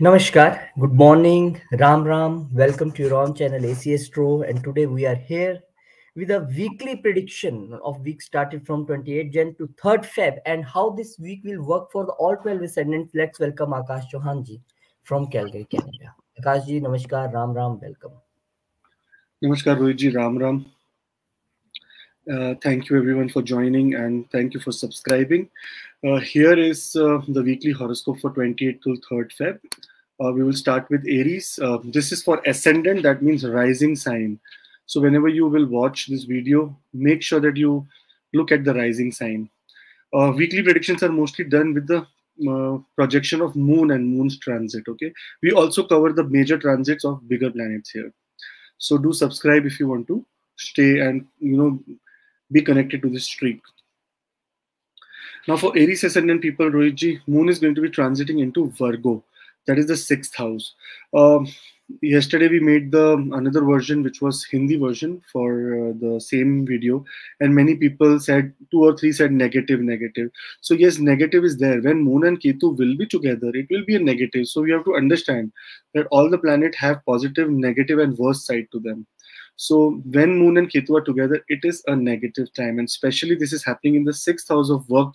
Namaskar, good morning, Ram Ram. Welcome to your own channel AC Astro. And today we are here with a weekly prediction of week started from 28 Jan to 3rd Feb and how this week will work for the all 12 ascendants. Let's welcome Akash Chauhan ji from Calgary, Canada. Akash ji, Namaskar, Ram Ram, welcome. Namaskar, Rohit ji, Ram Ram. Uh, thank you everyone for joining and thank you for subscribing. Uh, here is uh, the weekly horoscope for 28th till 3rd Feb. Uh, we will start with Aries. Uh, this is for ascendant, that means rising sign. So whenever you will watch this video, make sure that you look at the rising sign. Uh, weekly predictions are mostly done with the projection of moon and moon's transit. Okay. We also cover the major transits of bigger planets here. So do subscribe if you want to stay and you know be connected to this streak. Now for Aries ascendant people, Rohitji, Moon is going to be transiting into Virgo. That is the sixth house. Um, yesterday we made the another version which was Hindi version for uh, the same video and many people said two or three said negative negative so yes negative is there when moon and ketu will be together it will be a negative so we have to understand that all the planet have positive negative and worst side to them so when Moon and Ketu are together, it is a negative time. And especially this is happening in the sixth house of work,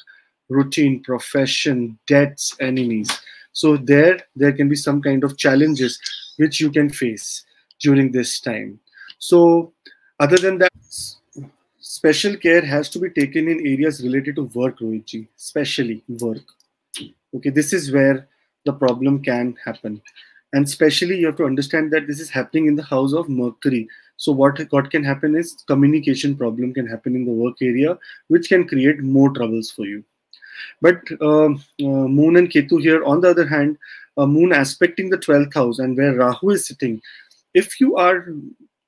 routine, profession, debts, enemies. So there, there can be some kind of challenges which you can face during this time. So other than that, special care has to be taken in areas related to work, Rohitji, especially work. Okay, this is where the problem can happen. And especially you have to understand that this is happening in the house of Mercury. So what, what can happen is communication problem can happen in the work area, which can create more troubles for you. But uh, uh, Moon and Ketu here, on the other hand, uh, Moon aspecting the 12th house and where Rahu is sitting, if you are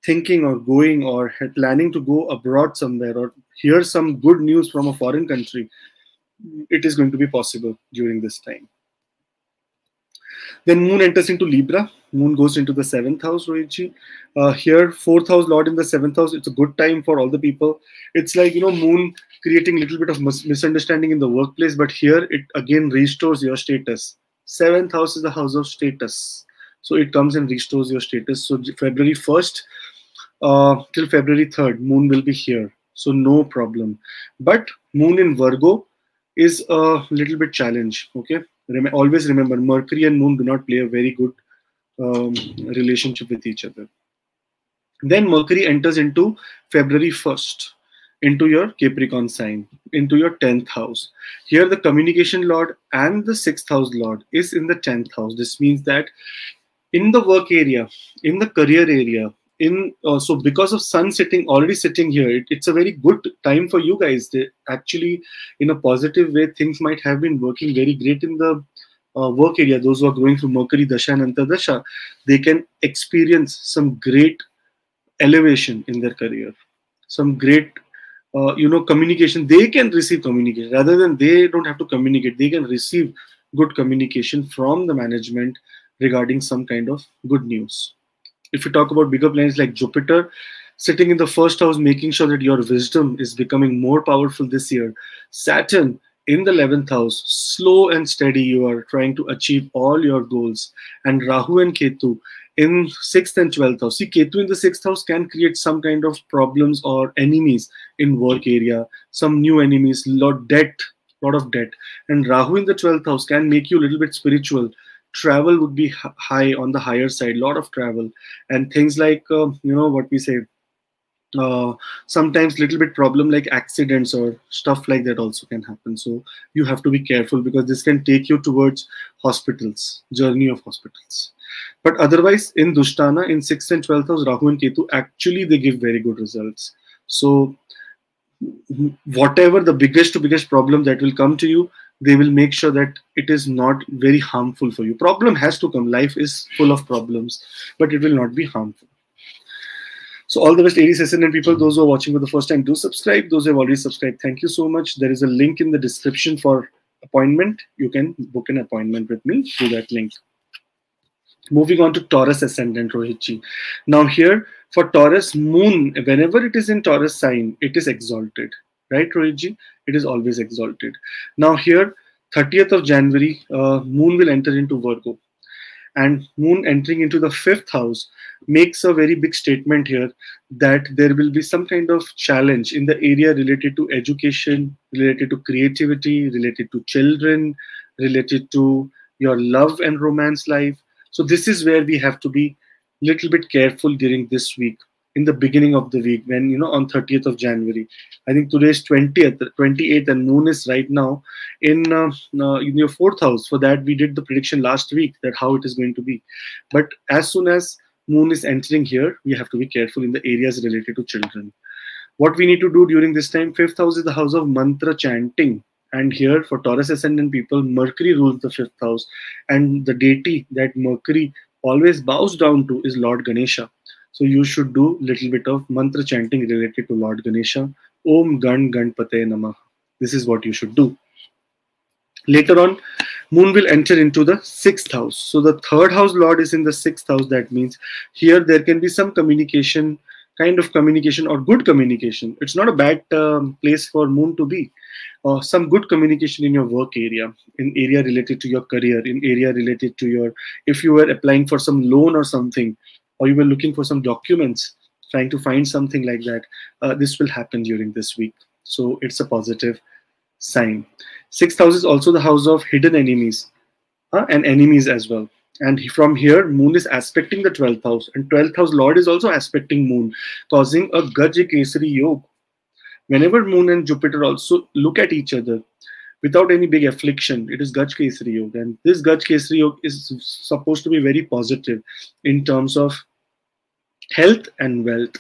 thinking or going or planning to go abroad somewhere or hear some good news from a foreign country, it is going to be possible during this time. Then Moon enters into Libra. Moon goes into the seventh house, Rohitji. Uh, here, fourth house Lord in the seventh house. It's a good time for all the people. It's like, you know, Moon creating a little bit of mis misunderstanding in the workplace, but here it again restores your status. Seventh house is the house of status. So it comes and restores your status. So February 1st uh, till February 3rd, Moon will be here. So no problem. But Moon in Virgo is a little bit challenge. Okay Rem always remember Mercury and Moon do not play a very good um, relationship with each other. Then Mercury enters into February 1st into your Capricorn sign, into your 10th house. Here the communication lord and the 6th house lord is in the 10th house. This means that in the work area, in the career area, in uh, so because of sun sitting already sitting here it, it's a very good time for you guys they actually in a positive way things might have been working very great in the uh, work area those who are going through mercury dasha and antardasha they can experience some great elevation in their career. Some great uh, you know communication. They can receive communication. Rather than they don't have to communicate they can receive good communication from the management regarding some kind of good news. If you talk about bigger planets like Jupiter, sitting in the first house, making sure that your wisdom is becoming more powerful this year. Saturn in the 11th house, slow and steady, you are trying to achieve all your goals. And Rahu and Ketu in 6th and 12th house. See, Ketu in the 6th house can create some kind of problems or enemies in work area, some new enemies, lot debt, lot of debt. And Rahu in the 12th house can make you a little bit spiritual travel would be high on the higher side lot of travel and things like uh, you know what we say uh, sometimes little bit problem like accidents or stuff like that also can happen so you have to be careful because this can take you towards hospitals journey of hospitals but otherwise in dushtana in 6th and 12th house rahu and ketu actually they give very good results so whatever the biggest to biggest problem that will come to you they will make sure that it is not very harmful for you. Problem has to come. Life is full of problems, but it will not be harmful. So all the best Aries ascendant people, those who are watching for the first time, do subscribe. Those who have already subscribed, thank you so much. There is a link in the description for appointment. You can book an appointment with me through that link. Moving on to Taurus ascendant, Rohitji. Now here, for Taurus, moon, whenever it is in Taurus sign, it is exalted right, Rohitji? It is always exalted. Now here, 30th of January, uh, Moon will enter into Virgo. And moon entering into the fifth house makes a very big statement here that there will be some kind of challenge in the area related to education related to creativity related to children related to your love and romance life. So this is where we have to be little bit careful during this week in the beginning of the week when you know on 30th of january. I think today is 20th 28th and moon is right now in, uh, uh, in your fourth house. For that we did the prediction last week that how it is going to be. But as soon as moon is entering here we have to be careful in the areas related to children. What we need to do during this time fifth house is the house of mantra chanting. And here for taurus ascendant people mercury rules the fifth house. And the deity that mercury always bows down to is lord ganesha so you should do little bit of mantra chanting related to Lord Ganesha. Om Gan Ganpate Namah. This is what you should do. Later on, Moon will enter into the sixth house. So the third house Lord is in the sixth house. That means here there can be some communication, kind of communication or good communication. It's not a bad um, place for Moon to be. Uh, some good communication in your work area, in area related to your career, in area related to your, if you were applying for some loan or something, or you were looking for some documents, trying to find something like that, uh, this will happen during this week. So it's a positive sign. Sixth house is also the house of hidden enemies uh, and enemies as well. And from here, Moon is aspecting the 12th house, and 12th house Lord is also aspecting Moon, causing a Gaj Kesari Yoga. Whenever Moon and Jupiter also look at each other, without any big affliction. It is Gaj Kesari Yoga. And this Gaj Kesari Yoga is supposed to be very positive in terms of health and wealth.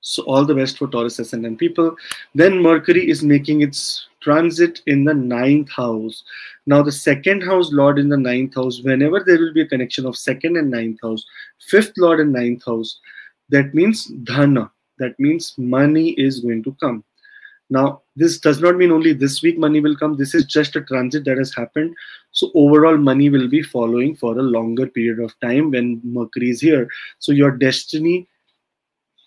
So all the best for Taurus ascendant people. Then Mercury is making its transit in the ninth house. Now the second house lord in the ninth house, whenever there will be a connection of second and ninth house, fifth lord and ninth house, that means dhana. That means money is going to come. Now, this does not mean only this week money will come. This is just a transit that has happened. So overall money will be following for a longer period of time when Mercury is here. So your destiny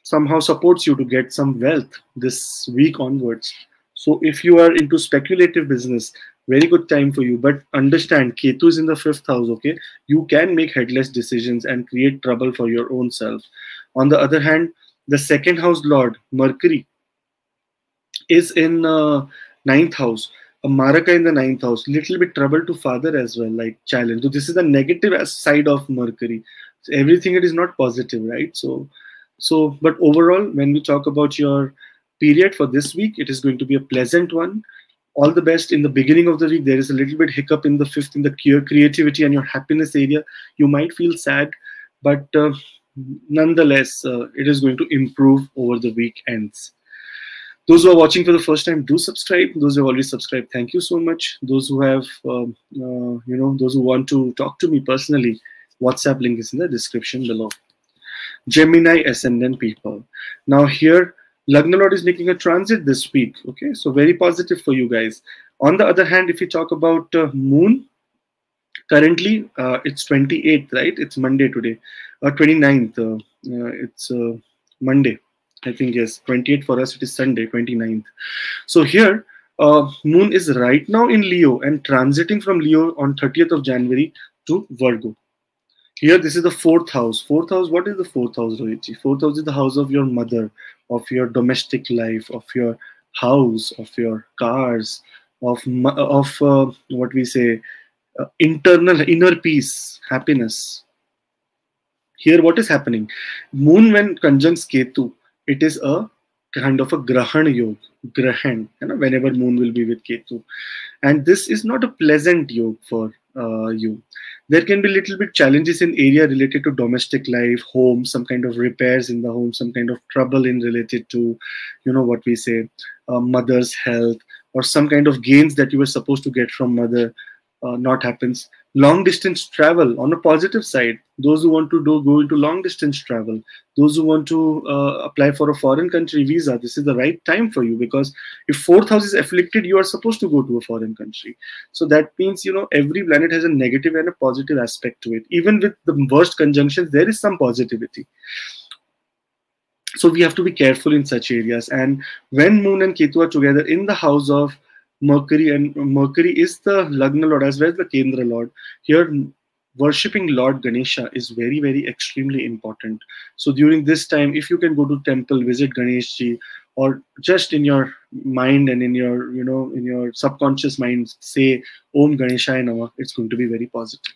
somehow supports you to get some wealth this week onwards. So if you are into speculative business, very good time for you. But understand, Ketu is in the fifth house, okay? You can make headless decisions and create trouble for your own self. On the other hand, the second house lord, Mercury, is in uh, ninth house. A Maraka in the ninth house, little bit trouble to father as well, like challenge. So this is the negative side of Mercury. So everything it is not positive, right? So, so but overall, when we talk about your period for this week, it is going to be a pleasant one. All the best in the beginning of the week. There is a little bit hiccup in the fifth in the creativity and your happiness area. You might feel sad, but uh, nonetheless, uh, it is going to improve over the weekends. Those who are watching for the first time, do subscribe. Those who have already subscribed, thank you so much. Those who have, um, uh, you know, those who want to talk to me personally, WhatsApp link is in the description below. Gemini ascendant people. Now here, Lagna Lord is making a transit this week. Okay, so very positive for you guys. On the other hand, if you talk about uh, Moon, currently uh, it's 28th, right? It's Monday today, uh, 29th. Uh, uh, it's uh, Monday. I think yes, 28 for us, it is Sunday, 29th. So here, uh, Moon is right now in Leo and transiting from Leo on 30th of January to Virgo. Here, this is the fourth house. Fourth house, what is the fourth house, Rohitji? Fourth house is the house of your mother, of your domestic life, of your house, of your cars, of of uh, what we say, uh, internal inner peace, happiness. Here, what is happening? Moon, when conjuncts Ketu, it is a kind of a grahan yoga, grahan, you know, whenever moon will be with Ketu. And this is not a pleasant yoga for uh, you. There can be little bit challenges in area related to domestic life, home, some kind of repairs in the home, some kind of trouble in related to, you know, what we say, uh, mother's health, or some kind of gains that you were supposed to get from mother uh, not happens long distance travel on a positive side those who want to do go into long distance travel those who want to uh, apply for a foreign country visa this is the right time for you because if fourth house is afflicted you are supposed to go to a foreign country. So that means you know every planet has a negative and a positive aspect to it. Even with the worst conjunctions there is some positivity. So we have to be careful in such areas. And when moon and ketu are together in the house of Mercury, and Mercury is the Lagna Lord as well as the Kendra Lord. Here, worshipping Lord Ganesha is very, very extremely important. So during this time, if you can go to temple, visit Ganeshji, or just in your mind and in your, you know, in your subconscious mind, say Om Ganeshaya Nama, it's going to be very positive.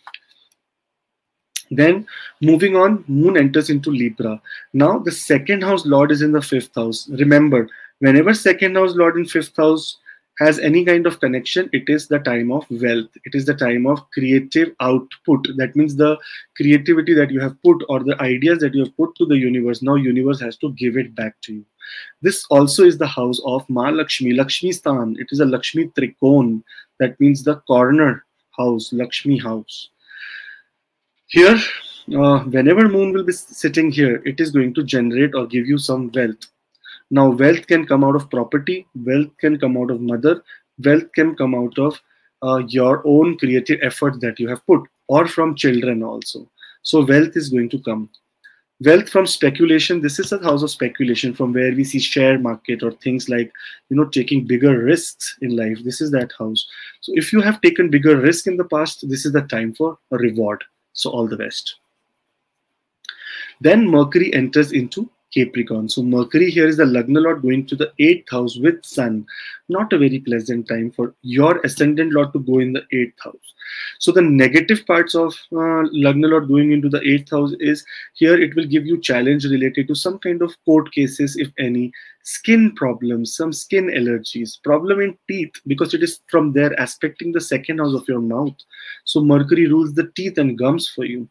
Then moving on, Moon enters into Libra. Now the second house Lord is in the fifth house. Remember, whenever second house Lord in fifth house has any kind of connection, it is the time of wealth. It is the time of creative output. That means the creativity that you have put or the ideas that you have put to the universe, now universe has to give it back to you. This also is the house of Ma Lakshmi, Lakshmi Stan. It is a Lakshmi Trikon. That means the corner house, Lakshmi house. Here, uh, whenever moon will be sitting here, it is going to generate or give you some wealth now, wealth can come out of property, wealth can come out of mother, wealth can come out of uh, your own creative effort that you have put, or from children also. So, wealth is going to come. Wealth from speculation, this is a house of speculation from where we see share market or things like, you know, taking bigger risks in life. This is that house. So, if you have taken bigger risk in the past, this is the time for a reward. So, all the best. Then Mercury enters into Capricorn. So Mercury here is the Lagna Lord going to the 8th house with Sun. Not a very pleasant time for your ascendant Lord to go in the 8th house. So the negative parts of uh, Lagna Lord going into the 8th house is here it will give you challenge related to some kind of court cases, if any, skin problems, some skin allergies, problem in teeth because it is from there aspecting the second house of your mouth. So Mercury rules the teeth and gums for you.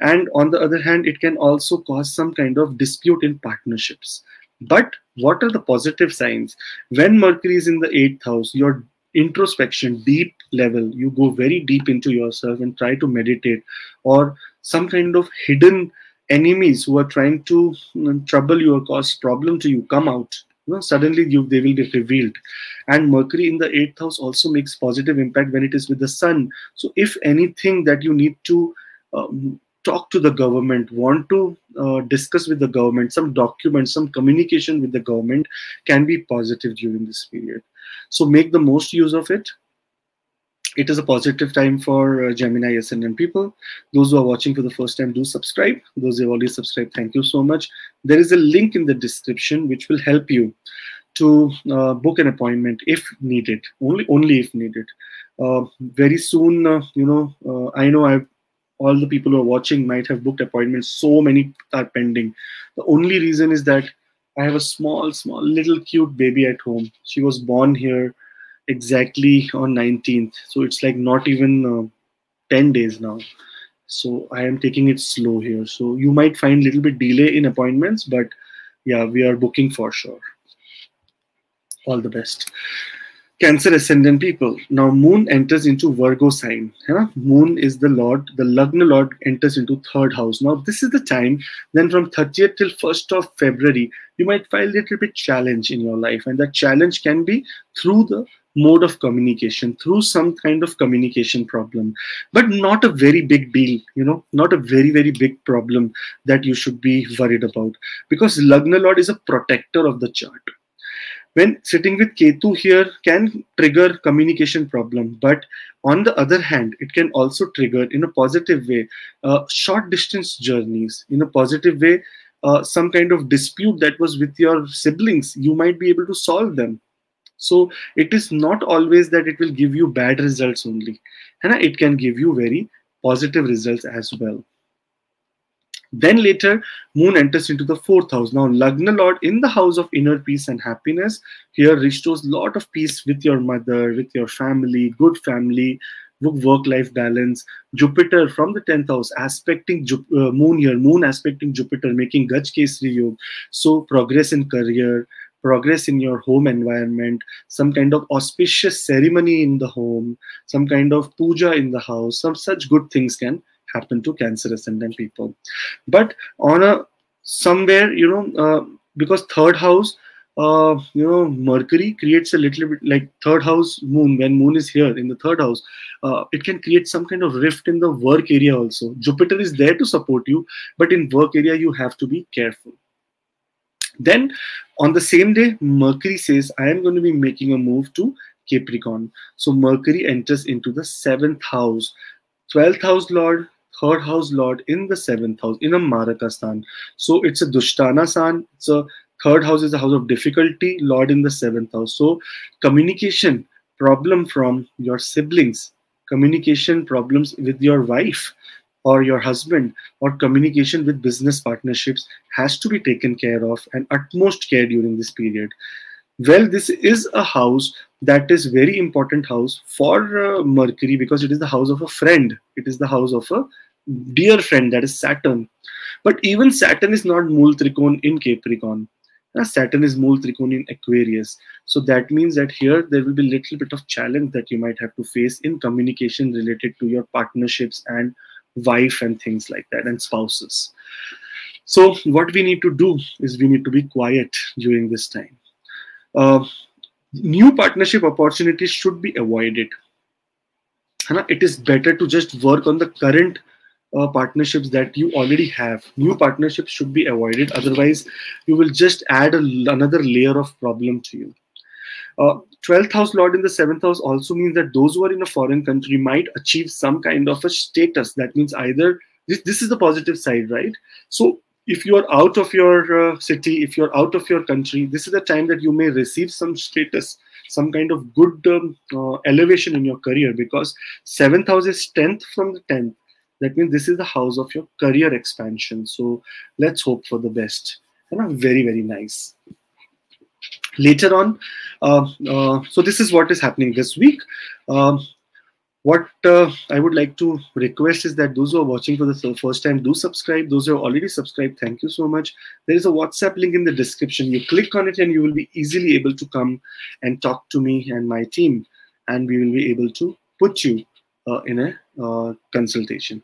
And on the other hand, it can also cause some kind of dispute in partnerships. But what are the positive signs? When Mercury is in the eighth house, your introspection, deep level, you go very deep into yourself and try to meditate, or some kind of hidden enemies who are trying to trouble you or cause problem to you come out. You know, suddenly you, they will be revealed. And mercury in the eighth house also makes positive impact when it is with the sun. So if anything that you need to um, talk to the government want to uh, discuss with the government some documents some communication with the government can be positive during this period so make the most use of it it is a positive time for uh, Gemini Ascendant people. Those who are watching for the first time, do subscribe. Those who have already subscribed, thank you so much. There is a link in the description which will help you to uh, book an appointment if needed, only only if needed. Uh, very soon, uh, you know, uh, I know I've all the people who are watching might have booked appointments. So many are pending. The only reason is that I have a small, small, little cute baby at home. She was born here exactly on 19th so it's like not even uh, 10 days now so i am taking it slow here so you might find a little bit delay in appointments but yeah we are booking for sure all the best Cancer ascendant people. Now moon enters into Virgo sign. Huh? Moon is the lord, the Lagna lord enters into third house. Now this is the time, then from 30th till 1st of February, you might find a little bit challenge in your life. And that challenge can be through the mode of communication through some kind of communication problem but not a very big deal you know not a very very big problem that you should be worried about because lagna lord is a protector of the chart when sitting with ketu here can trigger communication problem but on the other hand it can also trigger in a positive way uh, short distance journeys in a positive way uh, some kind of dispute that was with your siblings you might be able to solve them so it is not always that it will give you bad results only. And it can give you very positive results as well. Then later, Moon enters into the fourth house. Now, Lagna Lord in the house of inner peace and happiness here restores lot of peace with your mother, with your family, good family, work-life balance. Jupiter from the 10th house aspecting Ju uh, Moon here, Moon aspecting Jupiter, making Gaj Kesri Yoga. So progress in career, progress in your home environment, some kind of auspicious ceremony in the home, some kind of puja in the house, some such good things can happen to Cancer ascendant people. But on a somewhere, you know, uh, because third house, uh, you know, Mercury creates a little bit like third house moon. When moon is here in the third house, uh, it can create some kind of rift in the work area also. Jupiter is there to support you, but in work area you have to be careful. Then on the same day, Mercury says, I am going to be making a move to Capricorn. So Mercury enters into the seventh house. 12th house Lord, third house lord in the seventh house in a Marakastan. So it's a Dushtana San. It's a third house is a house of difficulty, lord in the seventh house. So communication problem from your siblings, communication problems with your wife or your husband, or communication with business partnerships has to be taken care of and utmost care during this period well this is a house that is very important house for uh, mercury because it is the house of a friend it is the house of a dear friend that is saturn. But even saturn is not mool trikon in capricorn. Uh, saturn is mool trikon in aquarius. So that means that here there will be a little bit of challenge that you might have to face in communication related to your partnerships and wife and things like that and spouses. So what we need to do is we need to be quiet during this time. Uh, new partnership opportunities should be avoided. It is better to just work on the current uh, partnerships that you already have. New partnerships should be avoided. Otherwise, you will just add a, another layer of problem to you. Uh, 12th house lord in the 7th house also means that those who are in a foreign country might achieve some kind of a status. That means either this, this is the positive side, right? So if you are out of your uh, city, if you're out of your country, this is the time that you may receive some status, some kind of good um, uh, elevation in your career because seventh house is 10th from the 10th. That means this is the house of your career expansion. So let's hope for the best. And very, very nice. Later on, uh, uh, so this is what is happening this week. Um, what uh, I would like to request is that those who are watching for the first time do subscribe. Those who have already subscribed, thank you so much. There is a WhatsApp link in the description. You click on it and you will be easily able to come and talk to me and my team, and we will be able to put you uh, in a uh, consultation.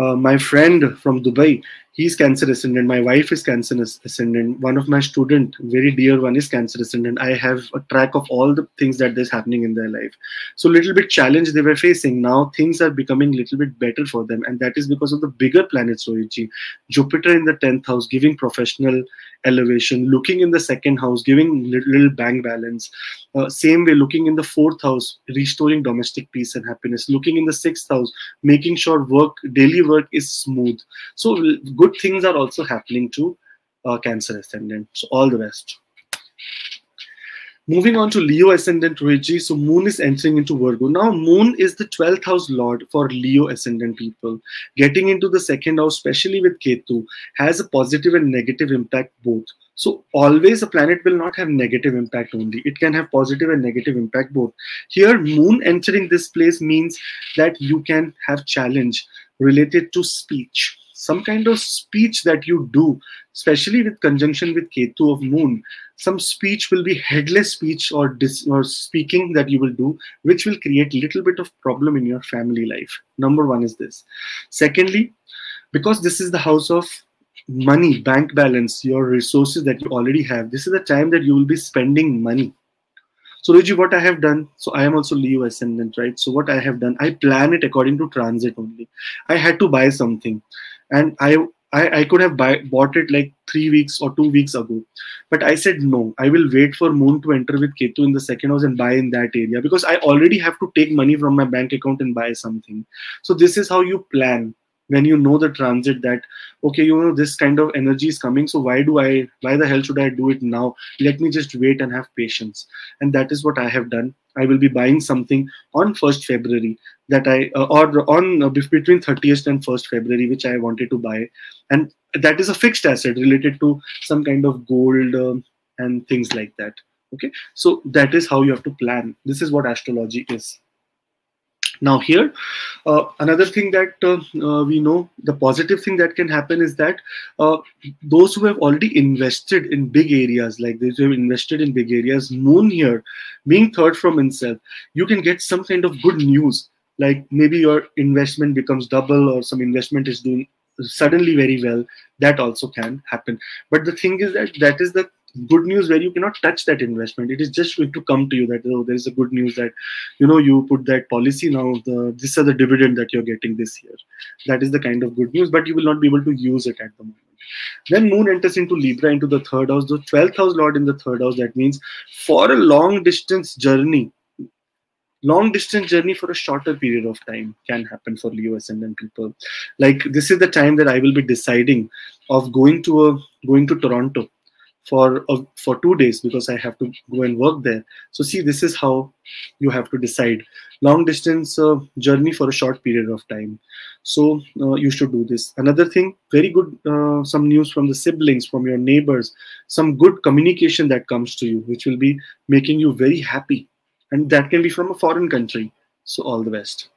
Uh, my friend from Dubai, he's cancer ascendant my wife is cancer ascendant one of my student very dear one is cancer ascendant i have a track of all the things that is happening in their life. So little bit challenge they were facing. Now things are becoming little bit better for them. And that is because of the bigger planets Rohitji. jupiter in the 10th house giving professional elevation. Looking in the second house giving little, little bank balance. Uh, same way looking in the fourth house restoring domestic peace and happiness. Looking in the sixth house making sure work daily work is smooth. So good things are also happening to uh, Cancer ascendant. So all the best. Moving on to Leo ascendant Rohitji. So Moon is entering into Virgo. Now Moon is the 12th house lord for Leo ascendant people. Getting into the second house, especially with Ketu, has a positive and negative impact both. So always a planet will not have negative impact only. It can have positive and negative impact both. Here, Moon entering this place means that you can have challenge related to speech some kind of speech that you do, especially with conjunction with Ketu of Moon, some speech will be headless speech or, dis- or speaking that you will do, which will create little bit of problem in your family life. Number one is this. Secondly, because this is the house of money, bank balance, your resources that you already have, this is the time that you will be spending money. So Ruji, what I have done, so I am also Leo ascendant, right? So what I have done, I plan it according to transit only. I had to buy something and I I, I could have buy, bought it like three weeks or two weeks ago. But I said no, I will wait for Moon to enter with Ketu in the second house and buy in that area because I already have to take money from my bank account and buy something. So this is how you plan when you know the transit that okay you know this kind of energy is coming so why do i why the hell should i do it now let me just wait and have patience and that is what i have done i will be buying something on 1st february that I uh, or on uh, between 30th and 1st February, which I wanted to buy, and that is a fixed asset related to some kind of gold um, and things like that. Okay, so that is how you have to plan. This is what astrology is. Now here, uh, another thing that uh, uh, we know, the positive thing that can happen is that uh, those who have already invested in big areas, like those who have invested in big areas, Moon here, being third from himself, you can get some kind of good news. Like maybe your investment becomes double or some investment is doing suddenly very well. That also can happen. But the thing is that that is the good news where you cannot touch that investment. It is just going to come to you that oh there is a good news that you know you put that policy now the this is the dividend that you're getting this year. That is the kind of good news but you will not be able to use it at the moment. Then moon enters into libra into the third house the 12th house lord in the third house. That means for a long distance journey long distance journey for a shorter period of time can happen for leo ascendant people. Like this is the time that i will be deciding of going to a going to toronto for uh, for two days because i have to go and work there. So see this is how you have to decide. Long distance uh, journey for a short period of time. So uh, you should do this. Another thing very good uh, some news from the siblings from your neighbors some good communication that comes to you which will be making you very happy. And that can be from a foreign country. So all the best.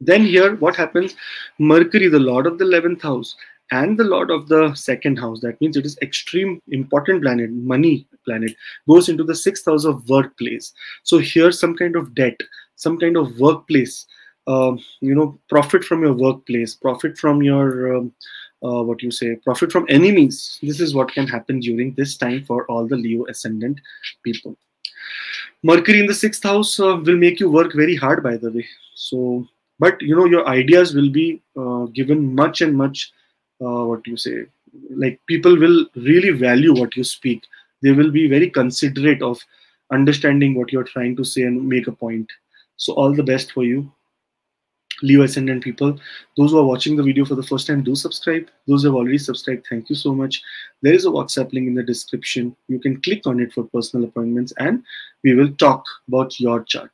Then here what happens? Mercury the lord of the 11th house and the lord of the second house. That means it is extreme important planet money planet goes into the sixth house of workplace. So here some kind of debt some kind of workplace uh, you know profit from your workplace profit from your um, uh, what you say profit from enemies this is what can happen during this time for all the leo ascendant people. Mercury in the sixth house uh, will make you work very hard by the way. So but you know your ideas will be uh, given much and much uh, what you say like people will really value what you speak. They will be very considerate of understanding what you're trying to say and make a point. So all the best for you leo ascendant people. Those who are watching the video for the first time do subscribe. Those who have already subscribed thank you so much. There is a whatsapp link in the description. You can click on it for personal appointments and we will talk about your chart.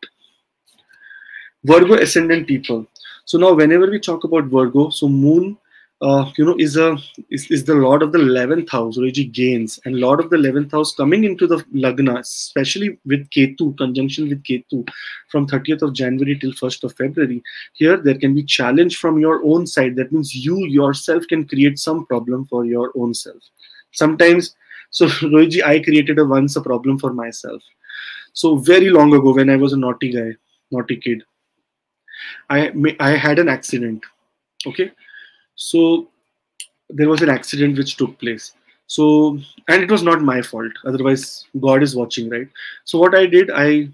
Virgo ascendant people. So now whenever we talk about virgo so moon uh, you know, is a is, is the Lord of the eleventh house, Roji gains, and Lord of the eleventh house coming into the Lagna, especially with Ketu conjunction with Ketu, from 30th of January till 1st of February. Here there can be challenge from your own side. That means you yourself can create some problem for your own self. Sometimes, so Roji, I created a once a problem for myself. So very long ago, when I was a naughty guy, naughty kid, I I had an accident. Okay so there was an accident which took place. So and it was not my fault. Otherwise god is watching right? So what i did i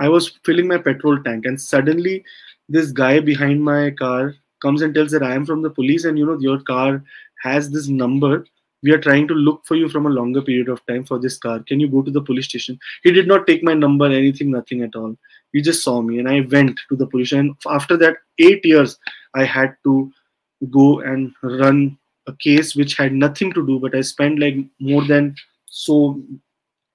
i was filling my petrol tank and suddenly this guy behind my car comes and tells that i am from the police and you know your car has this number. We are trying to look for you from a longer period of time for this car. Can you go to the police station? He did not take my number anything nothing at all. He just saw me and i went to the police. And after that 8 years i had to go and run a case which had nothing to do but i spent like more than so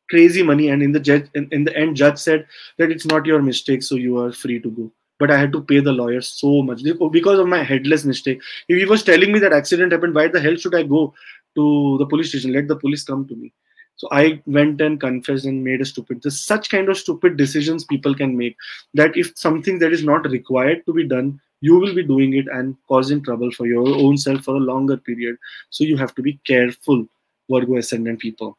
crazy money and in the judge in, in the end judge said that it's not your mistake so you are free to go. But i had to pay the lawyer so much because of my headless mistake. If he was telling me that accident happened why the hell should i go to the police station? Let the police come to me. So i went and confessed and made a stupid this such kind of stupid decisions people can make that if something that is not required to be done you will be doing it and causing trouble for your own self for a longer period. So you have to be careful virgo ascendant people.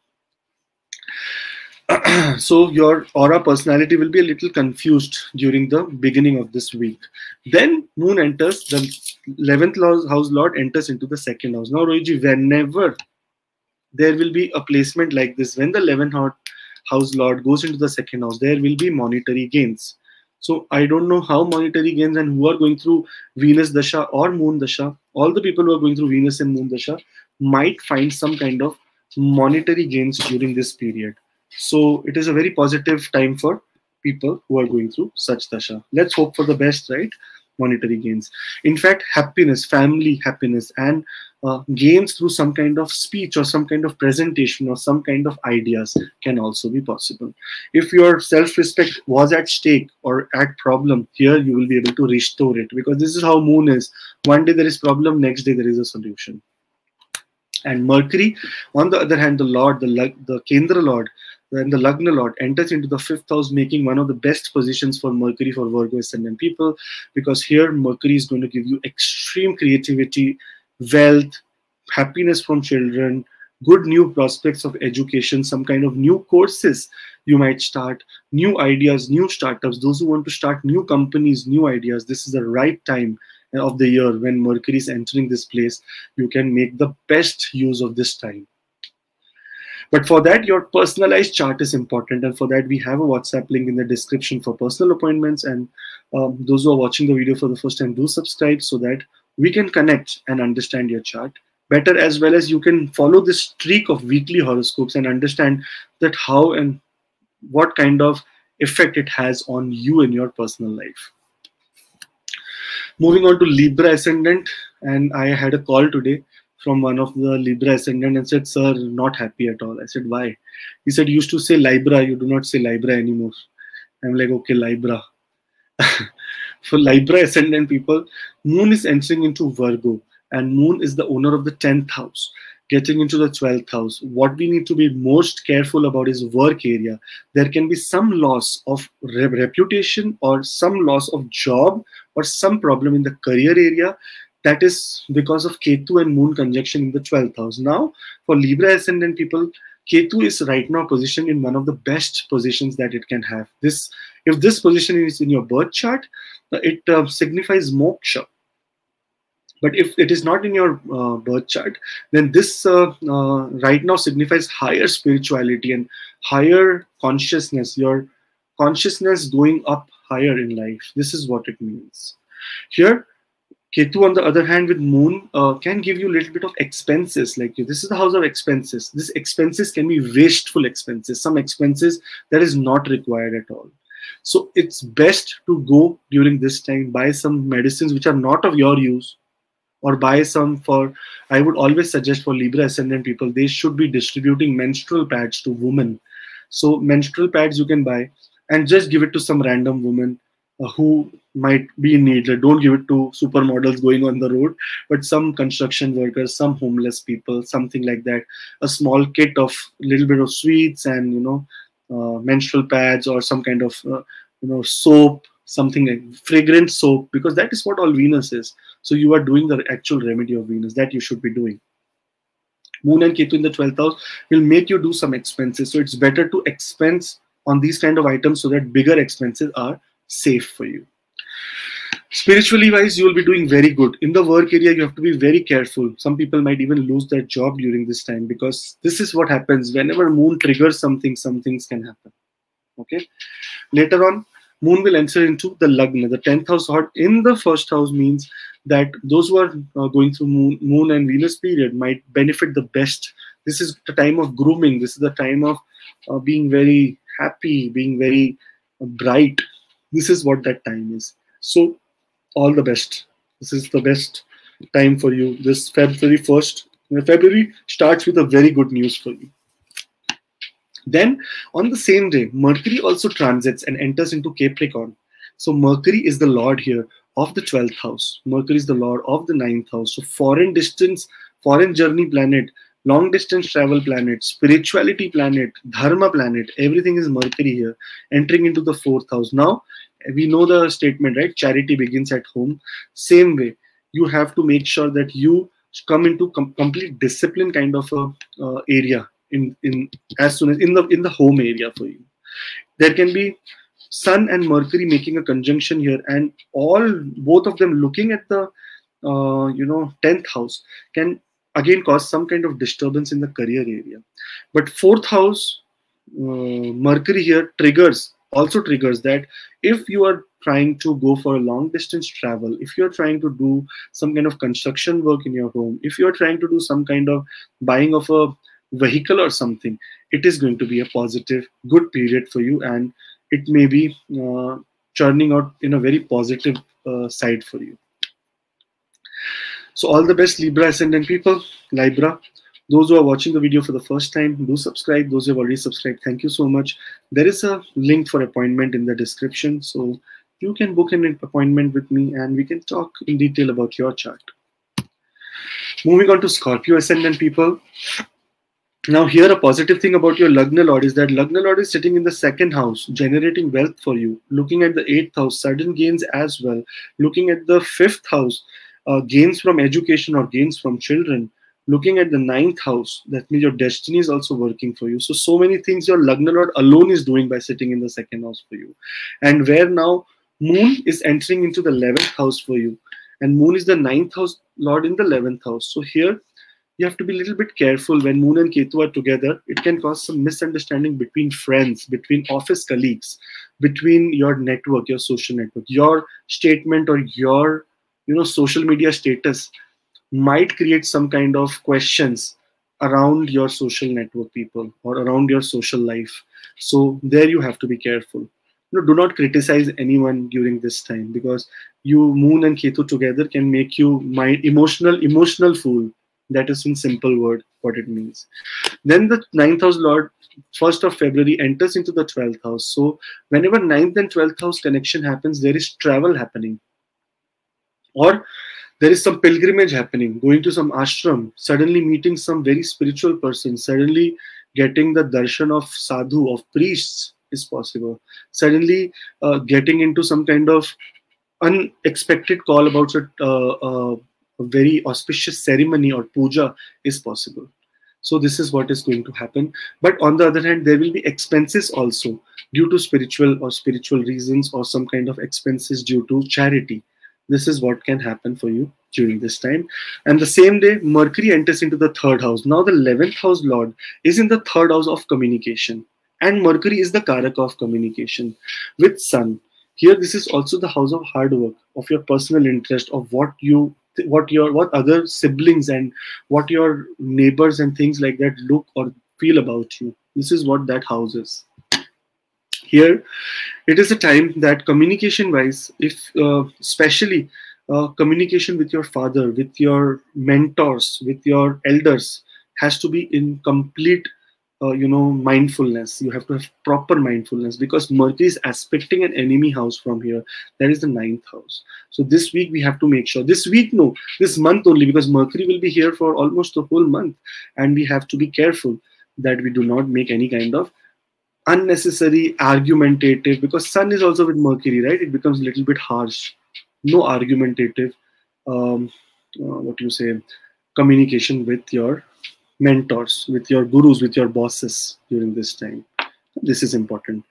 So your aura personality will be a little confused during the beginning of this week. Then moon enters the 11th house lord enters into the second house. Now rohiji whenever there will be a placement like this when the 11th house lord goes into the second house there will be monetary gains so I don't know how monetary gains and who are going through Venus Dasha or Moon Dasha, all the people who are going through Venus and Moon Dasha might find some kind of monetary gains during this period. So it is a very positive time for people who are going through such Dasha. Let's hope for the best, right? Monetary gains. In fact, happiness, family happiness, and uh, gains through some kind of speech or some kind of presentation or some kind of ideas can also be possible. If your self-respect was at stake or at problem, here you will be able to restore it because this is how moon is. One day there is problem, next day there is a solution. And Mercury, on the other hand, the Lord, the, the Kendra Lord, and the Lagna Lord enters into the fifth house, making one of the best positions for Mercury for Virgo ascendant people, because here Mercury is going to give you extreme creativity, wealth, happiness from children, good new prospects of education, some kind of new courses you might start, new ideas, new startups, those who want to start new companies, new ideas. This is the right time of the year when Mercury is entering this place. You can make the best use of this time. But for that, your personalized chart is important. And for that, we have a WhatsApp link in the description for personal appointments. And um, those who are watching the video for the first time, do subscribe so that we can connect and understand your chart better as well as you can follow this streak of weekly horoscopes and understand that how and what kind of effect it has on you in your personal life. Moving on to Libra ascendant, and I had a call today from one of the Libra ascendant and said, Sir, not happy at all. I said, Why? He said, used to say Libra, you do not say Libra anymore. I'm like, Okay, Libra. For Libra ascendant people, Moon is entering into Virgo, and Moon is the owner of the 10th house getting into the 12th house, what we need to be most careful about is work area. There can be some loss of reputation or some loss of job or some problem in the career area. That is because of Ketu and Moon conjunction in the 12th house. Now, for Libra ascendant people, Ketu is right now positioned in one of the best positions that it can have. This, if this position is in your birth chart, it uh, signifies moksha but if it is not in your uh, birth chart, then this uh, uh, right now signifies higher spirituality and higher consciousness, your consciousness going up higher in life. This is what it means. Here, Ketu, on the other hand, with Moon, uh, can give you a little bit of expenses. Like this is the house of expenses. This expenses can be wasteful expenses, some expenses that is not required at all. So it's best to go during this time, buy some medicines which are not of your use, or buy some for i would always suggest for libra ascendant people they should be distributing menstrual pads to women so menstrual pads you can buy and just give it to some random woman who might be in need don't give it to supermodels going on the road but some construction workers some homeless people something like that a small kit of a little bit of sweets and you know uh, menstrual pads or some kind of uh, you know soap something like fragrant soap because that is what all venus is so you are doing the actual remedy of Venus that you should be doing. Moon and Ketu in the 12th house will make you do some expenses. So it's better to expense on these kind of items so that bigger expenses are safe for you. Spiritually wise, you will be doing very good. In the work area, you have to be very careful. Some people might even lose their job during this time because this is what happens. Whenever moon triggers something, some things can happen. Okay. Later on, moon will enter into the lagna the 10th house hot in the first house means that those who are uh, going through moon, moon and venus period might benefit the best this is the time of grooming this is the time of uh, being very happy being very uh, bright this is what that time is so all the best this is the best time for you this february 1st february starts with a very good news for you then on the same day, Mercury also transits and enters into Capricorn. So Mercury is the Lord here of the 12th house. Mercury is the Lord of the 9th house. So foreign distance, foreign journey planet, long distance travel planet, spirituality planet, dharma planet, everything is Mercury here, entering into the fourth house. Now, we know the statement, right? Charity begins at home. Same way, you have to make sure that you come into com complete discipline kind of a uh, area in in as soon as in the in the home area for you there can be sun and mercury making a conjunction here and all both of them looking at the uh, you know 10th house can again cause some kind of disturbance in the career area but fourth house uh, mercury here triggers also triggers that if you are trying to go for a long distance travel if you're trying to do some kind of construction work in your home if you're trying to do some kind of buying of a vehicle or something, it is going to be a positive, good period for you, and it may be uh, churning out in a very positive uh, side for you. So all the best Libra ascendant people, Libra. Those who are watching the video for the first time, do subscribe. Those who have already subscribed, thank you so much. There is a link for appointment in the description. So you can book an appointment with me and we can talk in detail about your chart. Moving on to Scorpio ascendant people. Now, here a positive thing about your Lagna Lord is that Lagna Lord is sitting in the second house, generating wealth for you. Looking at the eighth house, sudden gains as well. Looking at the fifth house, uh, gains from education or gains from children. Looking at the ninth house, that means your destiny is also working for you. So, so many things your Lagna Lord alone is doing by sitting in the second house for you. And where now Moon is entering into the 11th house for you. And Moon is the ninth house Lord in the 11th house. So, here you have to be a little bit careful when Moon and Ketu are together. It can cause some misunderstanding between friends, between office colleagues, between your network, your social network, your statement or your you know social media status might create some kind of questions around your social network people or around your social life. So there you have to be careful. you know, do not criticize anyone during this time because you moon and ketu together can make you mind emotional emotional fool that is in simple word what it means then the ninth house lord first of february enters into the 12th house so whenever ninth and 12th house connection happens there is travel happening or there is some pilgrimage happening going to some ashram suddenly meeting some very spiritual person suddenly getting the darshan of sadhu of priests is possible. Suddenly uh, getting into some kind of unexpected call about a, uh, uh, a very auspicious ceremony or puja is possible. So this is what is going to happen. But on the other hand there will be expenses also due to spiritual or spiritual reasons or some kind of expenses due to charity this is what can happen for you during this time. And the same day, Mercury enters into the third house. Now, the 11th house Lord is in the third house of communication. And Mercury is the Karaka of communication with Sun. Here, this is also the house of hard work, of your personal interest, of what you what your what other siblings and what your neighbors and things like that look or feel about you this is what that house is here it is a time that communication wise if uh, especially uh, communication with your father with your mentors with your elders has to be in complete uh, you know mindfulness. You have to have proper mindfulness because mercury is aspecting an enemy house from here. That is the ninth house. So this week we have to make sure. This week no. This month only because mercury will be here for almost a whole month and we have to be careful that we do not make any kind of unnecessary argumentative because sun is also with mercury right? It becomes a little bit harsh. No argumentative um, uh, what do you say communication with your mentors with your gurus with your bosses during this time. This is important.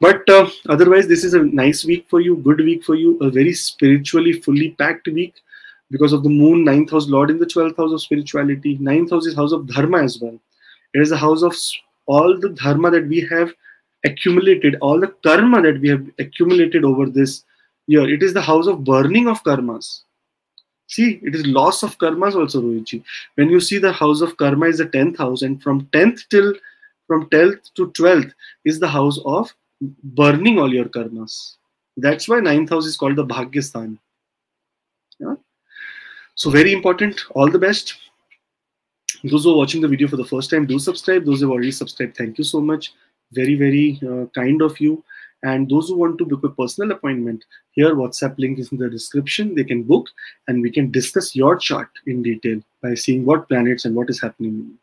But uh, otherwise this is a nice week for you good week for you a very spiritually fully packed week because of the moon ninth house lord in the 12th house of spirituality ninth house is house of dharma as well. It is a house of all the dharma that we have accumulated, all the karma that we have accumulated over this year. It is the house of burning of karmas. See, it is loss of karmas also, Rohitji. When you see the house of karma is the 10th house, and from 10th till from 10th to 12th is the house of burning all your karmas. That's why 9th house is called the Bhagyasthan. Yeah? So, very important. All the best. Those who are watching the video for the first time, do subscribe. Those who have already subscribed, thank you so much. Very, very uh, kind of you. And those who want to book a personal appointment, here WhatsApp link is in the description. They can book and we can discuss your chart in detail by seeing what planets and what is happening.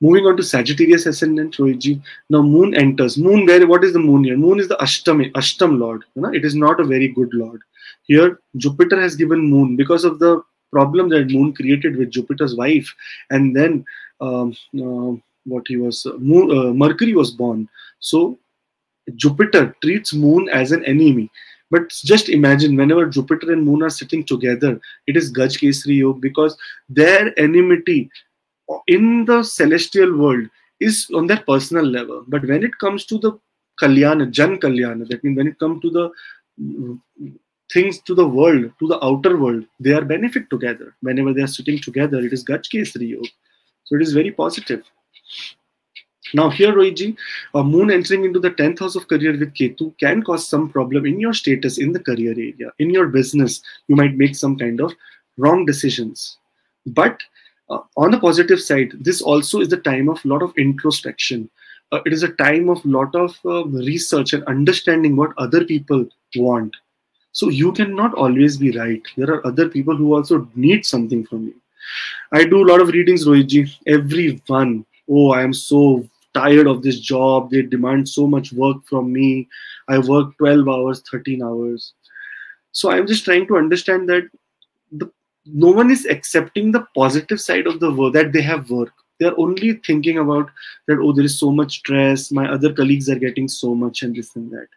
Moving on to Sagittarius ascendant, Rohitji. Now moon enters. Moon, where what is the moon here? Moon is the Ashtam, Ashtam lord. You know, it is not a very good lord. Here, Jupiter has given moon because of the problem that moon created with jupiter's wife and then um, uh, what he was moon, uh, mercury was born. So jupiter treats moon as an enemy. But just imagine whenever jupiter and moon are sitting together it is gaj yoga because their enmity in the celestial world is on their personal level. But when it comes to the kalyana jan kalyana that means when it comes to the things to the world, to the outer world, they are benefit together. Whenever they are sitting together, it is Gaj Kesri Yoga. So it is very positive. Now here, Rohitji, a moon entering into the 10th house of career with Ketu can cause some problem in your status in the career area. In your business, you might make some kind of wrong decisions. But uh, on the positive side, this also is the time of lot of introspection. Uh, it is a time of lot of uh, research and understanding what other people want so you cannot always be right. There are other people who also need something from you. I do a lot of readings, Rohitji. Everyone, oh, I am so tired of this job. They demand so much work from me. I work 12 hours, 13 hours. So I'm just trying to understand that the, no one is accepting the positive side of the work that they have work. They're only thinking about that, oh, there is so much stress. My other colleagues are getting so much and this and that.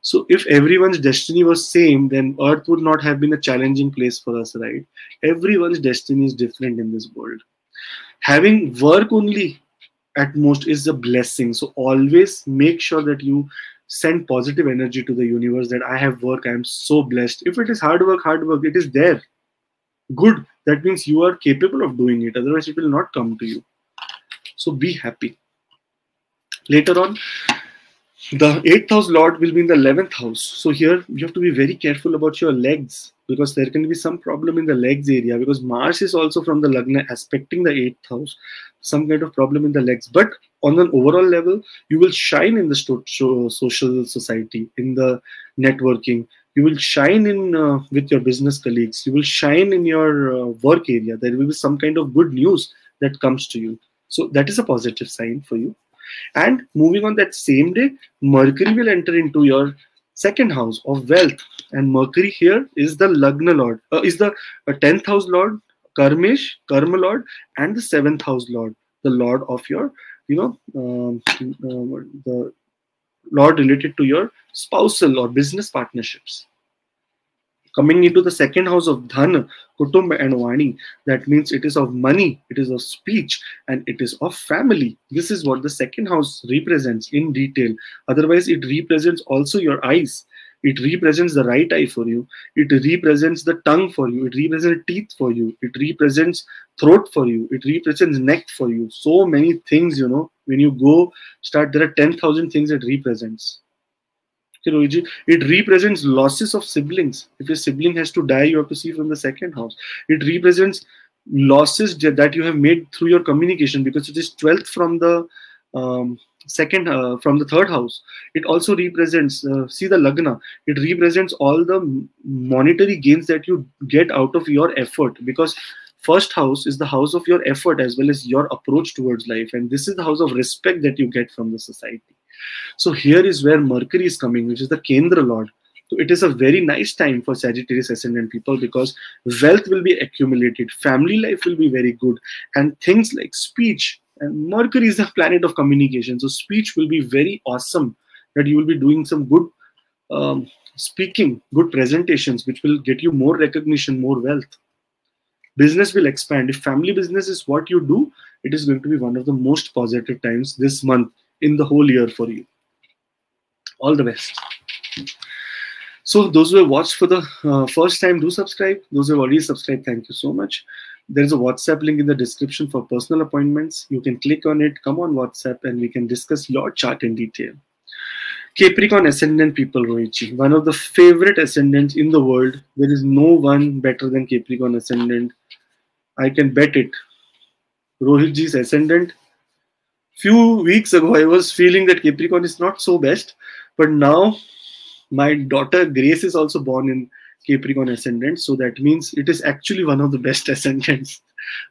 So if everyone's destiny was same, then Earth would not have been a challenging place for us, right? Everyone's destiny is different in this world. Having work only at most is a blessing. So always make sure that you send positive energy to the universe that I have work, I am so blessed. If it is hard work, hard work, it is there. Good. That means you are capable of doing it. Otherwise, it will not come to you. So be happy. Later on, the eighth house lord will be in the 11th house. So here you have to be very careful about your legs because there can be some problem in the legs area because mars is also from the lagna aspecting the eighth house some kind of problem in the legs. But on an overall level you will shine in the social society in the networking. You will shine in uh, with your business colleagues. You will shine in your uh, work area. There will be some kind of good news that comes to you. So that is a positive sign for you and moving on that same day, Mercury will enter into your second house of wealth. And Mercury here is the Lagna Lord, uh, is the 10th uh, house Lord, Karmesh, Karma Lord, and the 7th house Lord, the Lord of your, you know, um, uh, the Lord related to your spousal or business partnerships coming into the second house of dhan, kutumba, and vani. That means it is of money, it is of speech, and it is of family. This is what the second house represents in detail. Otherwise, it represents also your eyes. It represents the right eye for you. It represents the tongue for you. It represents teeth for you. It represents throat for you. It represents neck for you. So many things, you know. When you go start, there are 10,000 things it represents it represents losses of siblings. If a sibling has to die, you have to see from the second house. It represents losses that you have made through your communication because it is 12th from the um, second uh, from the third house it also represents uh, see the lagna it represents all the monetary gains that you get out of your effort because first house is the house of your effort as well as your approach towards life and this is the house of respect that you get from the society so here is where Mercury is coming, which is the Kendra Lord. So it is a very nice time for Sagittarius ascendant people because wealth will be accumulated, family life will be very good, and things like speech. And Mercury is the planet of communication, so speech will be very awesome. That you will be doing some good um, speaking, good presentations, which will get you more recognition, more wealth. Business will expand. If family business is what you do, it is going to be one of the most positive times this month in the whole year for you. All the best. So those who have watched for the uh, first time, do subscribe. Those who have already subscribed, thank you so much. There is a WhatsApp link in the description for personal appointments. You can click on it, come on WhatsApp, and we can discuss your chart in detail. Capricorn ascendant people, Rohitji, one of the favorite ascendants in the world. There is no one better than Capricorn ascendant. I can bet it. Rohitji's ascendant few weeks ago i was feeling that capricorn is not so best but now my daughter grace is also born in capricorn ascendant. So that means it is actually one of the best ascendants.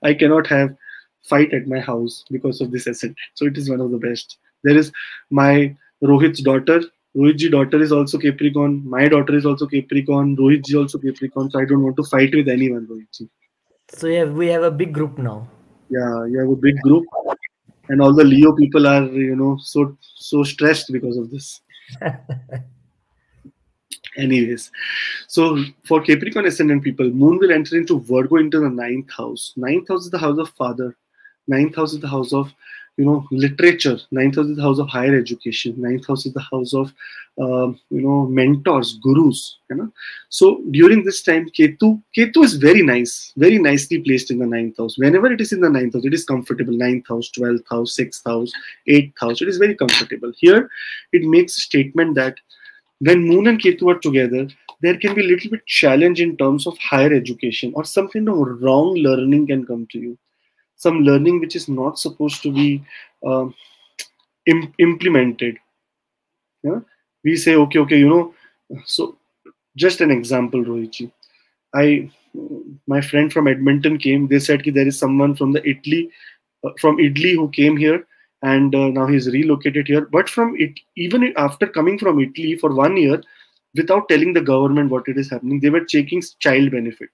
I cannot have fight at my house because of this ascendant. So it is one of the best. There is my rohit's daughter. Rohitji daughter is also capricorn. My daughter is also capricorn. Rohitji also capricorn. So i don't want to fight with anyone rohitji so yeah we have a big group now. Yeah you have a big group and all the leo people are you know so so stressed because of this. Anyways so for capricorn ascendant people moon will enter into virgo into the ninth house. Ninth house is the house of father. Ninth house is the house of you know literature ninth house is the house of higher education ninth house is the house of uh, you know mentors gurus you know. So during this time ketu ketu is very nice very nicely placed in the ninth house. Whenever it is in the ninth house it is comfortable. Ninth house 12th house sixth house eighth house it is very comfortable. Here it makes a statement that when moon and ketu are together there can be a little bit challenge in terms of higher education or some kind of wrong learning can come to you some learning which is not supposed to be uh, Im- implemented. Yeah? We say okay okay you know so just an example rohitji i my friend from edmonton came. They said there is someone from the italy uh, from italy who came here and uh, now he's relocated here. But from it even after coming from italy for one year without telling the government what it is happening they were taking child benefit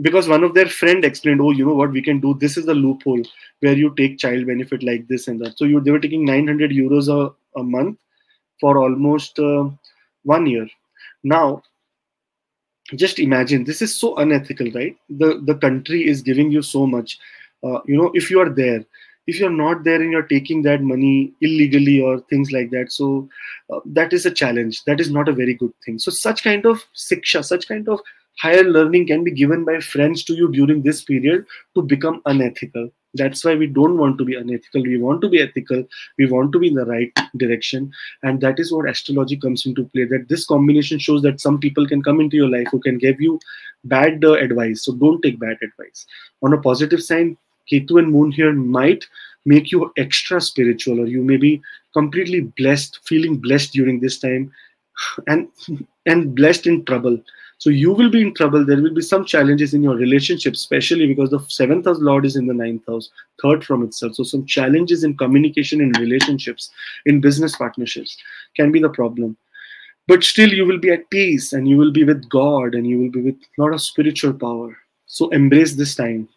because one of their friend explained oh you know what? We can do this is the loophole where you take child benefit like this and that. So you they were taking 900 euros a, a month for almost uh, one year. Now just imagine this is so unethical right? The the country is giving you so much. Uh, you know if you are there if you're not there and you're taking that money illegally or things like that so uh, that is a challenge. That is not a very good thing. So such kind of siksha such kind of higher learning can be given by friends to you during this period to become unethical. That's why we don't want to be unethical. We want to be ethical. We want to be in the right direction. And that is what astrology comes into play that this combination shows that some people can come into your life who can give you bad uh, advice. So don't take bad advice. On a positive sign ketu and moon here might make you extra spiritual or you may be completely blessed feeling blessed during this time and and blessed in trouble so you will be in trouble. There will be some challenges in your relationship, especially because the seventh house lord is in the ninth house, third from itself. So some challenges in communication in relationships, in business partnerships can be the problem. But still you will be at peace and you will be with God and you will be with a lot of spiritual power. So embrace this time.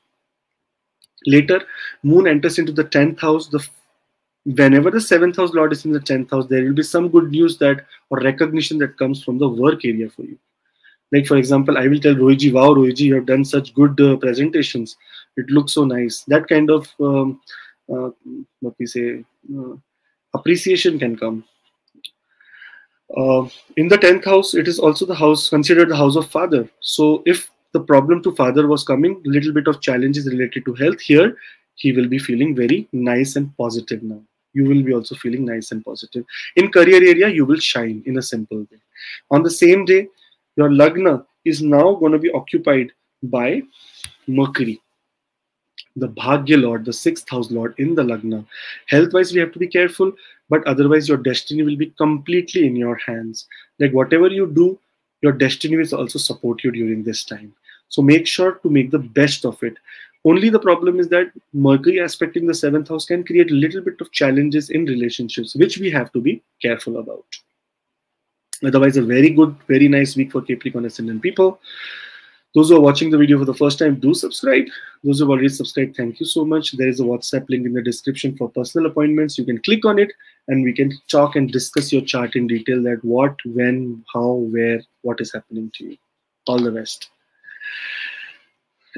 Later, moon enters into the 10th house. The whenever the seventh house lord is in the 10th house, there will be some good news that or recognition that comes from the work area for you like for example i will tell rohiji wow rohiji you have done such good uh, presentations. It looks so nice. That kind of um, uh, what we say uh, appreciation can come. Uh, in the 10th house it is also the house considered the house of father. So if the problem to father was coming little bit of challenges related to health here he will be feeling very nice and positive now. You will be also feeling nice and positive. In career area you will shine in a simple way. On the same day your lagna is now going to be occupied by Mercury, the Bhagya Lord, the sixth house Lord in the lagna. Health wise, we have to be careful, but otherwise, your destiny will be completely in your hands. Like whatever you do, your destiny will also support you during this time. So make sure to make the best of it. Only the problem is that Mercury aspecting the seventh house can create a little bit of challenges in relationships, which we have to be careful about. Otherwise, a very good, very nice week for Capricorn Ascendant people. Those who are watching the video for the first time, do subscribe. Those who have already subscribed, thank you so much. There is a WhatsApp link in the description for personal appointments. You can click on it and we can talk and discuss your chart in detail that what, when, how, where, what is happening to you. All the best.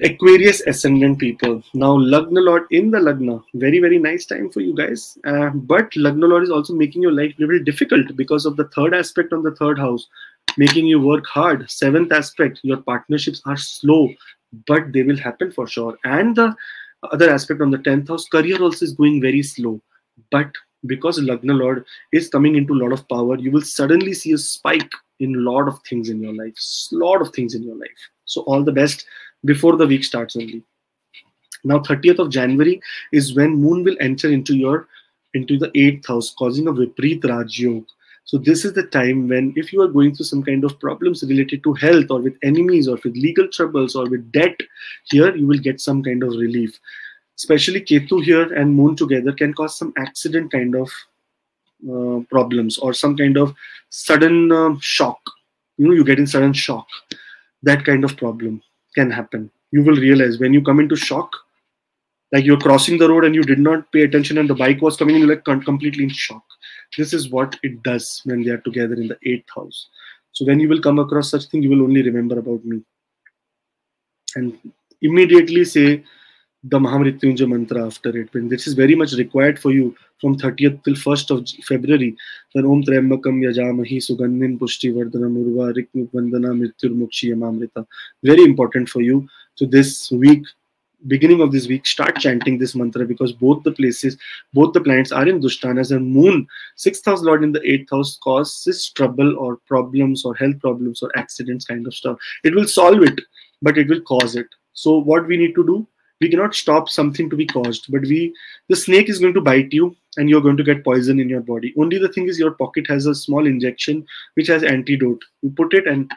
Aquarius ascendant people. Now, Lagna Lord in the Lagna, very, very nice time for you guys. Uh, but Lagna Lord is also making your life a little difficult because of the third aspect on the third house, making you work hard. Seventh aspect, your partnerships are slow, but they will happen for sure. And the other aspect on the 10th house, career also is going very slow. But because Lagna Lord is coming into a lot of power, you will suddenly see a spike in a lot of things in your life. Lot of things in your life. So all the best before the week starts only. Now, 30th of January is when Moon will enter into your into the eighth house, causing a Viprit Rajyog. So this is the time when if you are going through some kind of problems related to health or with enemies or with legal troubles or with debt, here you will get some kind of relief. Especially Ketu here and Moon together can cause some accident kind of uh, problems or some kind of sudden uh, shock. You know, you get in sudden shock. That kind of problem can happen. You will realize when you come into shock, like you're crossing the road and you did not pay attention and the bike was coming in, you're like completely in shock. This is what it does when they are together in the eighth house. So when you will come across such thing, you will only remember about me. And immediately say the Mahamrityunjay mantra after it. When this is very much required for you from 30th till 1st of February. Then Om Tryambakam Yajamahi Sugandhin Pushti Vardhana Murva Rikmuk Vandana Mrityur Mukshi Yamamrita. Very important for you. So this week, beginning of this week, start chanting this mantra because both the places, both the planets are in Dushtanas and Moon, sixth house Lord in the eighth house causes trouble or problems or health problems or accidents kind of stuff. It will solve it, but it will cause it. So what we need to do? We cannot stop something to be caused but we the snake is going to bite you and you're going to get poison in your body. Only the thing is your pocket has a small injection which has antidote. You put it and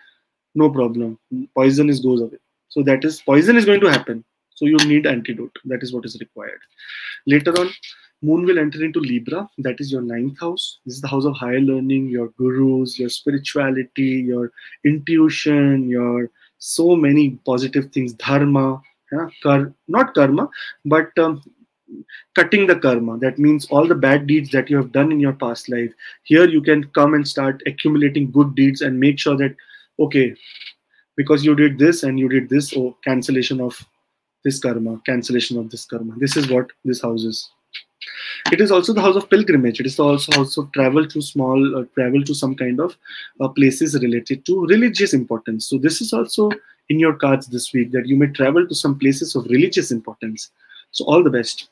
no problem. Poison is goes away. So that is poison is going to happen. So you need antidote. That is what is required. Later on moon will enter into libra. That is your ninth house. This is the house of higher learning your gurus your spirituality your intuition your so many positive things dharma yeah, kar, not karma, but um, cutting the karma. That means all the bad deeds that you have done in your past life. Here you can come and start accumulating good deeds and make sure that, okay, because you did this and you did this, oh, cancellation of this karma, cancellation of this karma. This is what this house is. It is also the house of pilgrimage. It is also house of travel to small, uh, travel to some kind of uh, places related to religious importance. So this is also in your cards this week that you may travel to some places of religious importance. So all the best.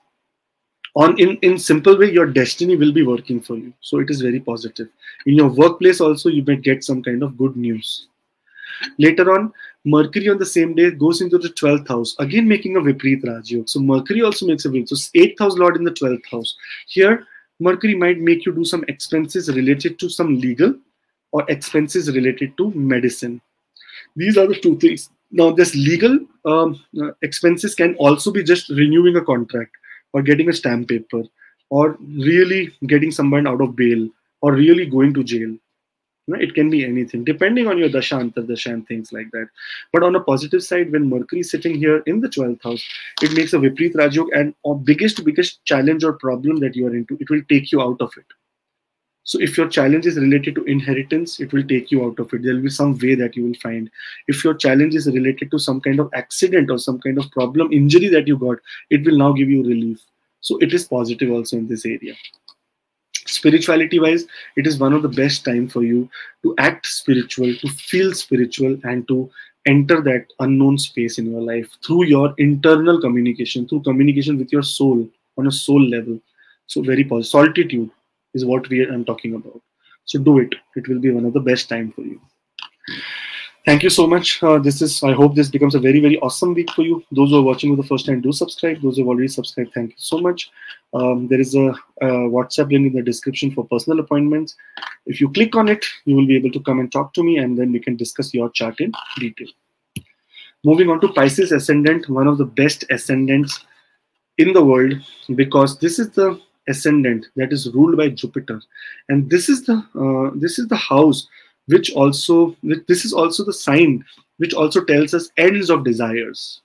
On in in simple way, your destiny will be working for you. So it is very positive. In your workplace also, you may get some kind of good news. Later on, Mercury on the same day goes into the 12th house, again making a Viprit Rajyog. So Mercury also makes a Viprit. So 8th house Lord in the 12th house. Here, Mercury might make you do some expenses related to some legal or expenses related to medicine. These are the two things. Now, this legal um, uh, expenses can also be just renewing a contract or getting a stamp paper or really getting someone out of bail or really going to jail. It can be anything depending on your dasha antardasha and things like that. But on a positive side when mercury is sitting here in the 12th house it makes a viprit rajyog and a biggest biggest challenge or problem that you are into. It will take you out of it so if your challenge is related to inheritance it will take you out of it. There will be some way that you will find. If your challenge is related to some kind of accident or some kind of problem injury that you got it will now give you relief. So it is positive also in this area. Spirituality wise it is one of the best time for you to act spiritual to feel spiritual and to enter that unknown space in your life through your internal communication through communication with your soul on a soul level. So very positive solitude is what we i'm talking about. So do it. It will be one of the best time for you. Thank you so much. Uh, this is i hope this becomes a very very awesome week for you. Those who are watching for the first time do subscribe. Those who have already subscribed thank you so much. Um, there is a, a, whatsapp link in the description for personal appointments. If you click on it you will be able to come and talk to me and then we can discuss your chart in detail. Moving on to pisces ascendant one of the best ascendants in the world because this is the ascendant that is ruled by jupiter. And this is the uh, this is the house which also this is also the sign which also tells us ends of desires.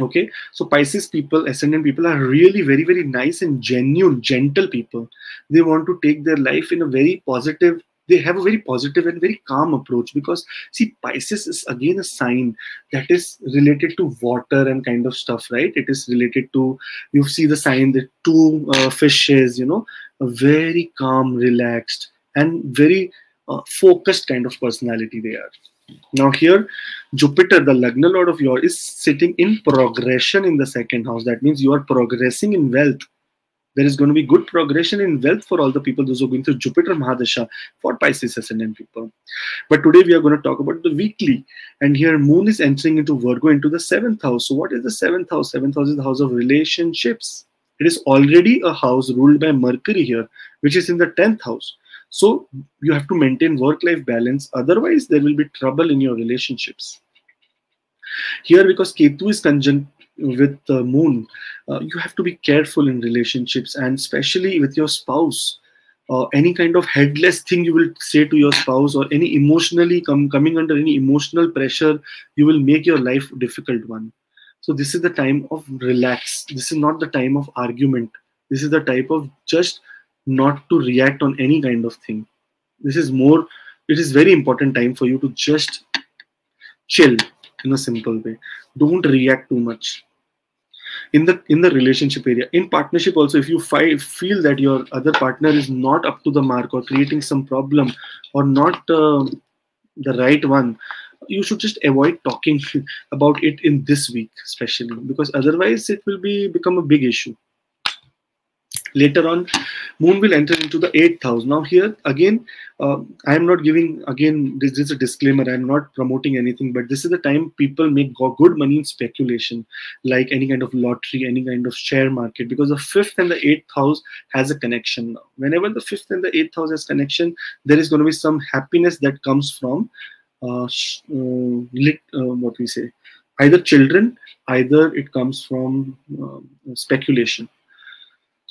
Okay? So pisces people ascendant people are really very very nice and genuine gentle people. They want to take their life in a very positive they have a very positive and very calm approach because see pisces is again a sign that is related to water and kind of stuff right it is related to you see the sign the two uh, fishes you know a very calm relaxed and very uh, focused kind of personality they are. Now here, Jupiter, the Lagna Lord of yours, is sitting in progression in the second house. That means you are progressing in wealth. There is going to be good progression in wealth for all the people those who are going through Jupiter Mahadasha for Pisces ascendant people. But today we are going to talk about the weekly. And here Moon is entering into Virgo into the seventh house. So what is the seventh house? Seventh house is the house of relationships. It is already a house ruled by Mercury here, which is in the 10th house. So you have to maintain work-life balance. Otherwise, there will be trouble in your relationships. Here, because Ketu is conjunct with the moon, uh, you have to be careful in relationships and especially with your spouse. Uh, any kind of headless thing you will say to your spouse or any emotionally com coming under any emotional pressure, you will make your life difficult one. So this is the time of relax. This is not the time of argument. This is the type of just not to react on any kind of thing this is more it is very important time for you to just chill in a simple way. Don't react too much. In the in the relationship area in partnership also if you fi- feel that your other partner is not up to the mark or creating some problem or not uh, the right one you should just avoid talking about it in this week especially because otherwise it will be become a big issue later on moon will enter into the eighth house. Now here again uh, i am not giving again this, is a disclaimer. I'm not promoting anything but this is the time people make good money in speculation like any kind of lottery any kind of share market because the fifth and the eighth house has a connection. Now whenever the fifth and the eighth house has connection there is going to be some happiness that comes from uh, uh, uh, what we say either children either it comes from uh, speculation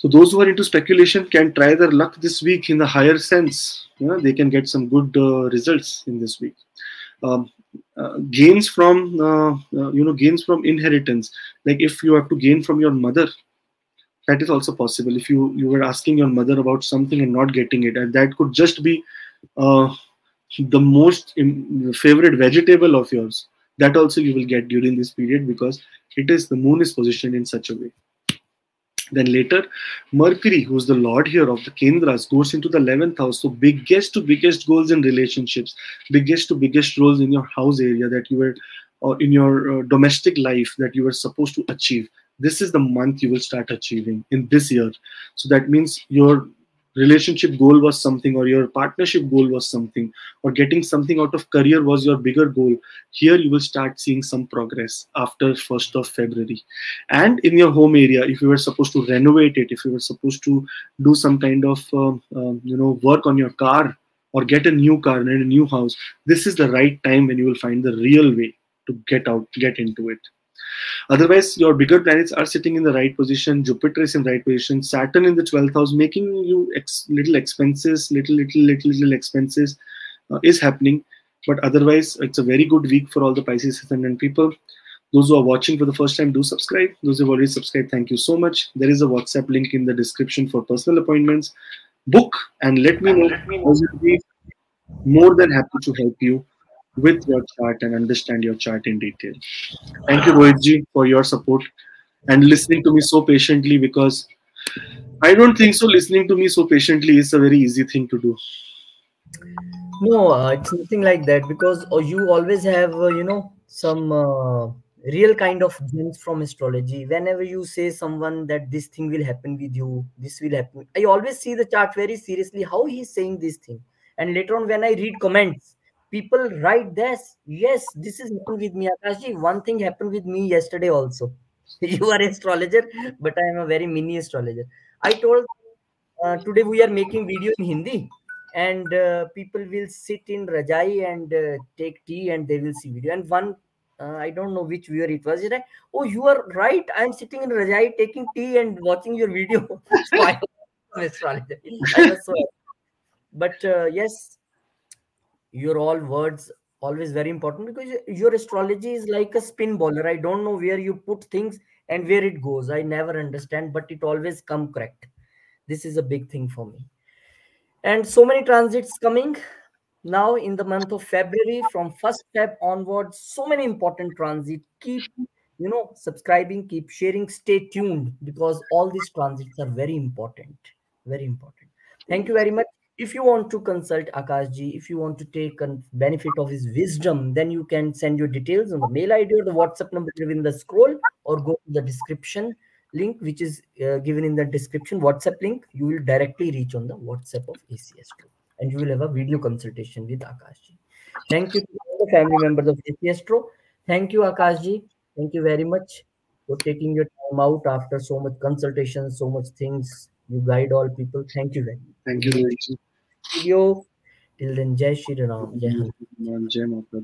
so those who are into speculation can try their luck this week in the higher sense. They can get some good uh, results in this week. Um, uh, gains from uh, uh, you know gains from inheritance. Like if you have to gain from your mother, that is also possible. If you you were asking your mother about something and not getting it, and that could just be uh, the most favorite vegetable of yours. That also you will get during this period because it is the moon is positioned in such a way. Then later, Mercury, who's the lord here of the Kendras, goes into the 11th house. So biggest to biggest goals in relationships, biggest to biggest roles in your house area that you were, or in your uh, domestic life that you were supposed to achieve. this is the month you will start achieving in this year so that means your relationship goal was something or your partnership goal was something or getting something out of career was your bigger goal. Here you will start seeing some progress after 1st of february. And in your home area if you were supposed to renovate it if you were supposed to do some kind of uh, uh, you know work on your car or get a new car and a new house this is the right time when you will find the real way to get out get into it Otherwise, your bigger planets are sitting in the right position. Jupiter is in the right position. Saturn in the 12th house, making you ex little expenses, little, little, little, little expenses uh, is happening. But otherwise, it's a very good week for all the Pisces ascendant people. Those who are watching for the first time, do subscribe. Those who have already subscribed, thank you so much. There is a WhatsApp link in the description for personal appointments. Book and let me know. Let me know. More than happy to help you with your chart and understand your chart in detail. Thank you, Rohitji, for your support and listening to me so patiently because I don't think so. Listening to me so patiently is a very easy thing to do. No, uh, it's nothing like that because uh, you always have, uh, you know, some uh, real kind of gems from astrology. Whenever you say someone that this thing will happen with you, this will happen. I always see the chart very seriously. How he's saying this thing, and later on when I read comments, people write this. Yes this is happened with me akashji one thing happened with me yesterday also. You are astrologer but i am a very mini astrologer. I told uh, today we are making video in hindi and uh, people will sit in rajai and uh, take tea and they will see video. And one uh, i don't know which viewer it was. Like oh you are right. I'm sitting in rajai taking tea and watching your video. So I I so, but uh, yes your all words always very important because your astrology is like a spin bowler i don't know where you put things and where it goes. I never understand but it always come correct. This is a big thing for me. And so many transits coming now in the month of february. From first feb onwards so many important transit. Keep you know subscribing keep sharing stay tuned because all these transits are very important very important. Thank you very much if you want to consult Akashji, if you want to take benefit of his wisdom, then you can send your details on the mail ID or the WhatsApp number given in the scroll or go to the description link, which is uh, given in the description WhatsApp link. You will directly reach on the WhatsApp of AC Astro and you will have a video consultation with Akashji. Thank you to all the family members of AC Astro. Thank you, Akashji. Thank you very much for taking your time out after so much consultation, so much things. You guide all people. Thank you very much. Thank you, Video. Till then, Jai Shri Ram. Jai Jai Mata